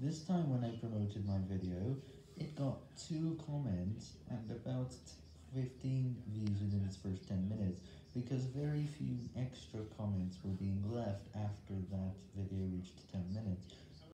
This time when I promoted my video, it got 2 comments and about 15 views within its first 10 minutes, because very few extra comments were being left